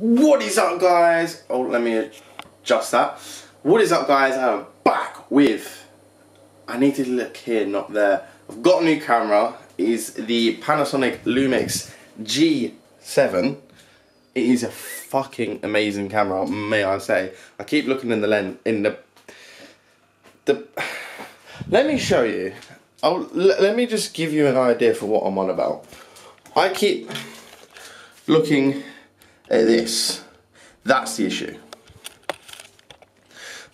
What is up guys? Oh, let me adjust that. What is up guys? I'm back with, I need to look here, not there. I've got a new camera. It is the Panasonic Lumix G7. It is a fucking amazing camera, may I say. I keep looking in the lens, in the, the, let me show you. I'll, let me just give you an idea for what I'm on about. I keep looking this. That's the issue.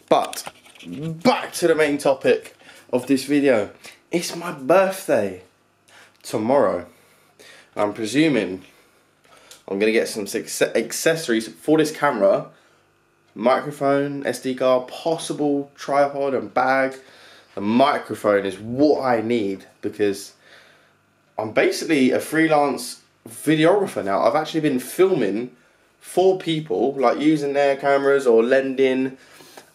But back to the main topic of this video. It's my birthday tomorrow. I'm presuming I'm gonna get some accessories for this camera. Microphone, SD card, possible tripod and bag. The microphone is what I need because I'm basically a freelance videographer now. I've actually been filming for people, like using their cameras or lending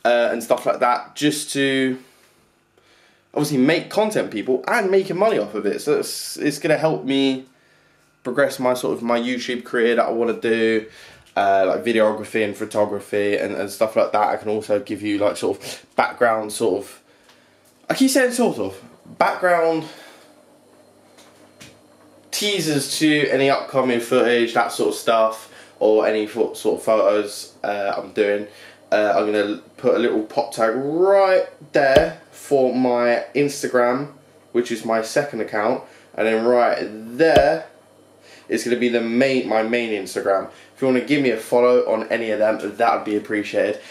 uh, and stuff like that, just to obviously make content people and making money off of it. So it's, it's going to help me progress my sort of my YouTube career that I want to do. Uh, like videography and photography and, and stuff like that. I can also give you like sort of background sort of I keep saying sort of background teasers to any upcoming footage, that sort of stuff or any sort of photos uh, I'm doing. Uh, I'm going to put a little pop tag right there for my Instagram, which is my second account, and then right there is going to be the main my main Instagram. If you want to give me a follow on any of them, that would be appreciated.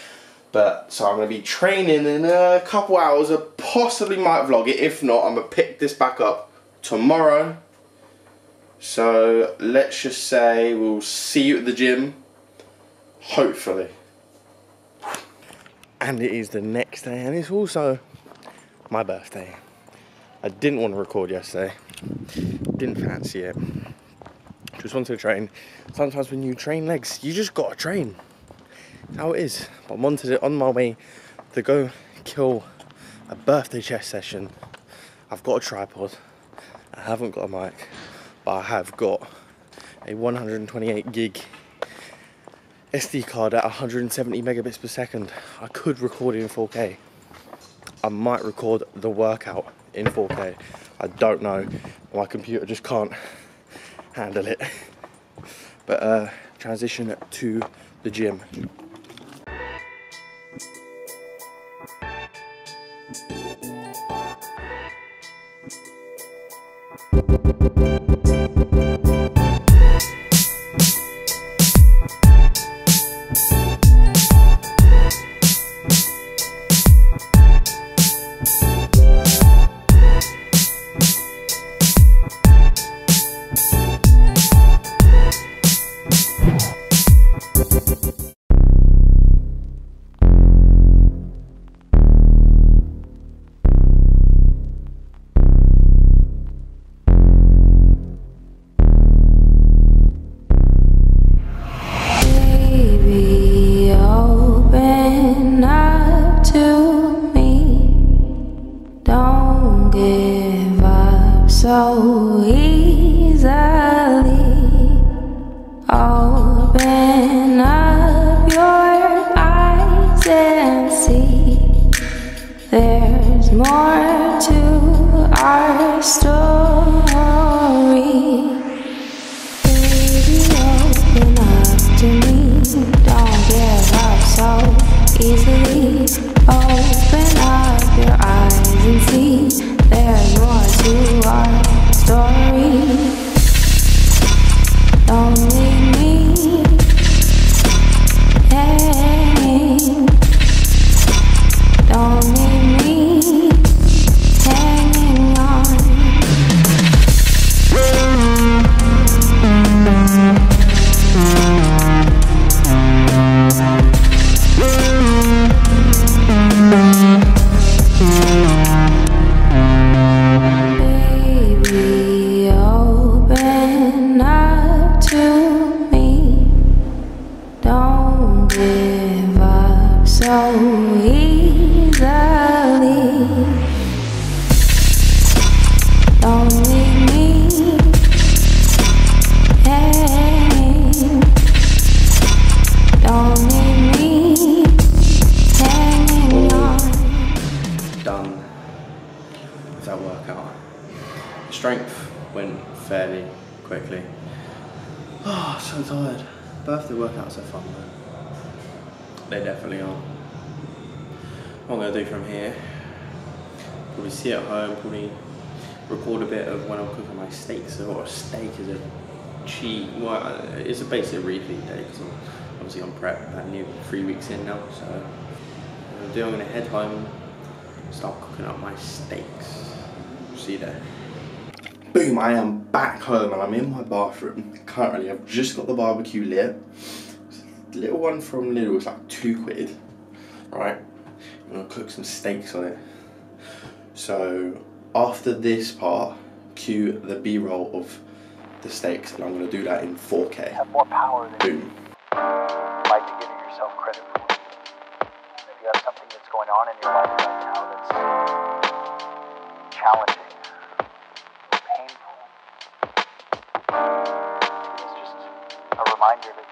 But so I'm going to be training in a couple hours. I possibly might vlog it. If not, I'm going to pick this back up tomorrow so let's just say we'll see you at the gym, hopefully. And it is the next day, and it's also my birthday. I didn't want to record yesterday, didn't fancy it. Just wanted to train. Sometimes when you train legs, you just gotta train. How it is. But I wanted it on my way to go kill a birthday chest session. I've got a tripod. I haven't got a mic but I have got a 128 gig SD card at 170 megabits per second. I could record in 4K. I might record the workout in 4K. I don't know. My computer just can't handle it. But uh, transition to the gym. So easily. Open up your eyes and see there's more to our story. Baby, open up to me. Don't give up so easily. Open up your eyes and see done with that workout. Strength went fairly quickly. Oh, so tired. Birthday workouts are fun though. They definitely are. What I'm going to do from here, probably sit at home, probably record a bit of when I'm cooking my steak. So what a steak is a cheat, well, uh, it's a basic repeat day because I'm obviously on prep, about new three weeks in now. So i'll do I'm going to head home, start cooking up my steaks. See you there. Boom! I am back home and I'm in my bathroom. Currently, I've just got the barbecue lit. Little one from Lidl was like two quid, right? I'm gonna cook some steaks on it. So after this part, cue the B-roll of the steaks, and I'm gonna do that in 4K. have more power than Boom. Going on in your life right now that's challenging, painful, it's just a reminder to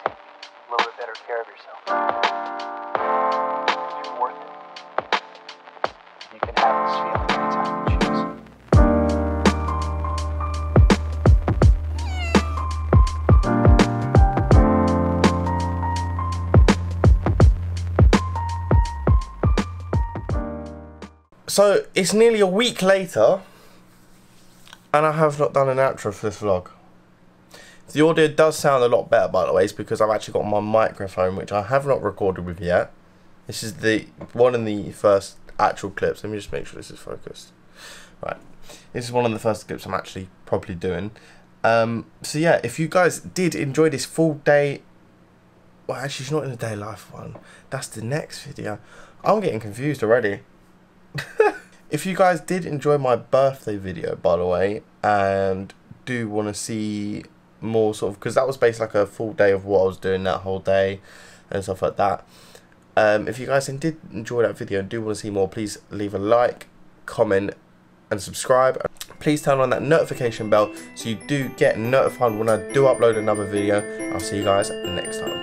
So it's nearly a week later, and I have not done an outro for this vlog. The audio does sound a lot better, by the way, it's because I've actually got my microphone, which I have not recorded with yet. This is the one of the first actual clips. Let me just make sure this is focused. Right, this is one of the first clips I'm actually probably doing. Um, so yeah, if you guys did enjoy this full day, well, actually, it's not in the day life one. That's the next video. I'm getting confused already. if you guys did enjoy my birthday video, by the way, and do want to see more sort of because that was based like a full day of what I was doing that whole day and stuff like that. Um, if you guys did enjoy that video and do want to see more, please leave a like, comment, and subscribe. Please turn on that notification bell so you do get notified when I do upload another video. I'll see you guys next time.